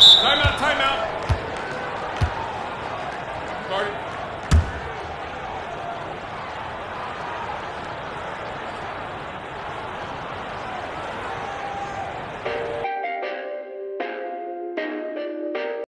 Timeout, timeout.